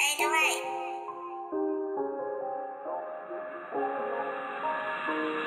ain't the right. Oh